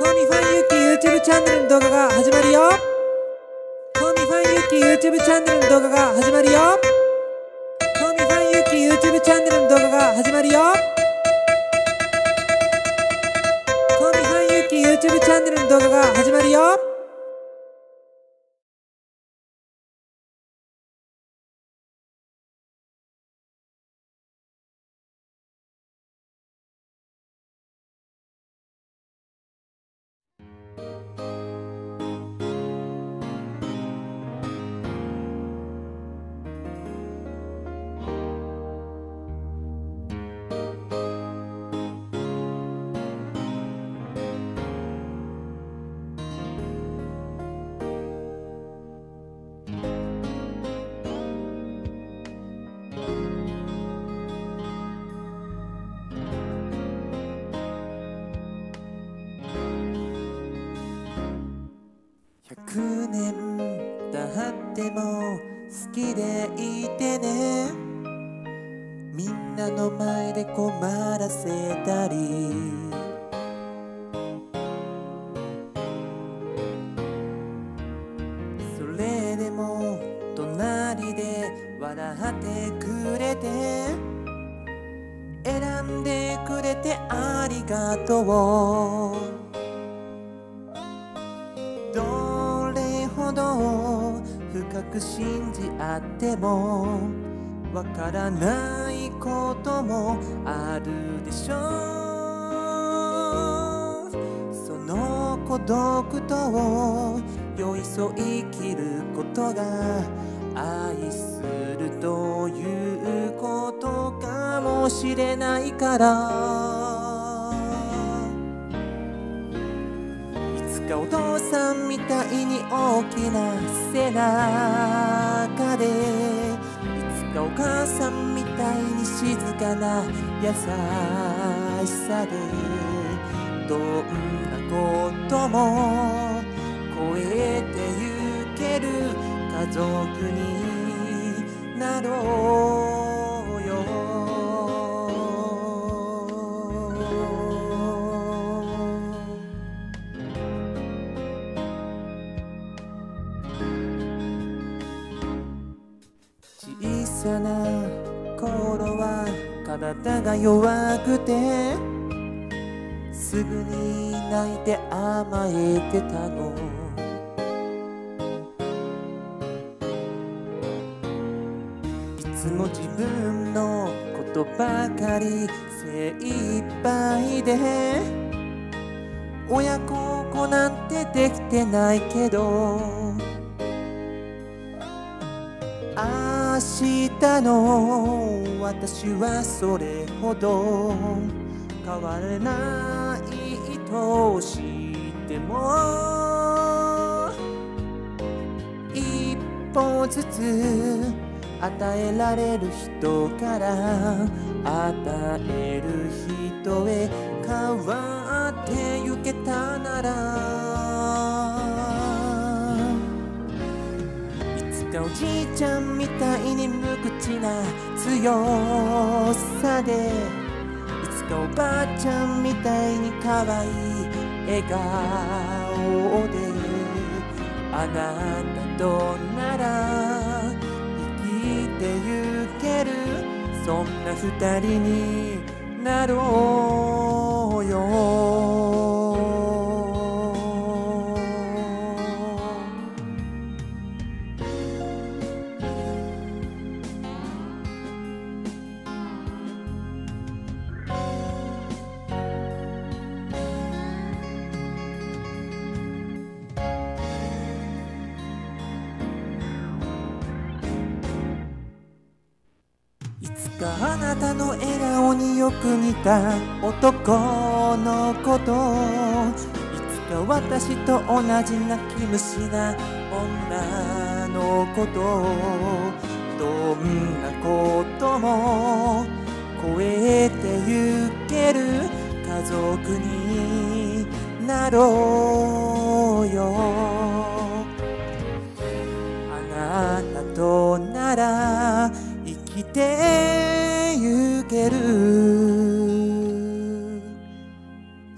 コミファンユキ YouTube チャンネルの動画が始まるよ。コミファンユキ YouTube チャンネルの動画が始まるよ。年経っても好きでいてね。みんなの前で困らせたり。それでも隣で笑ってくれて。選んでくれてありがとう。く信じ合ってもわからないこともあるでしょう。その孤独と酔い添い生きることが愛するということかもしれないから。お父さんみたいに大きな背中でいつかお母さんみたいに静かな優しさでどんなことも超えてゆける家族になろう。さな頃は体が弱くてすぐに泣いて甘えてたの。いつも自分のことばかり精一杯で親孝行なんてできてないけど明日の。私はそれほど変われないとしても。一歩ずつ与えられる人から与える人へ変わってゆけたなら。いつかおじいちゃんみたいに無口な強さでいつかおばあちゃんみたいに可愛い笑顔であなたとなら生きてゆけるそんな二人になろういつかあなたの笑顔によく似た男の子といつか私と同じ泣き虫な女の子とどんなことも超えてゆける家族になろう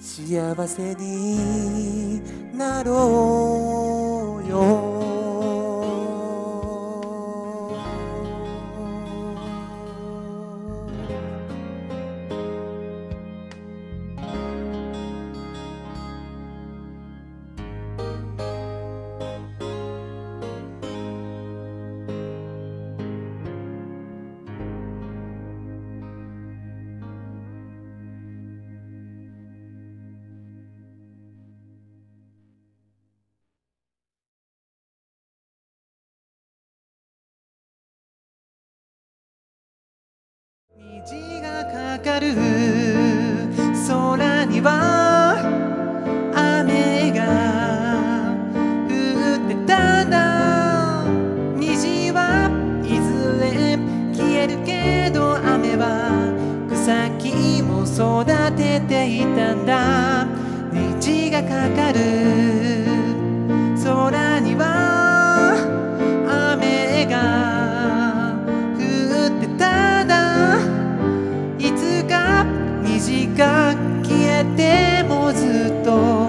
幸せになろう。かかる。空には雨が降ってたんだ。虹はいずれ消えるけど雨は草木も育てていたん。だ虹がかかる短消えてもずっと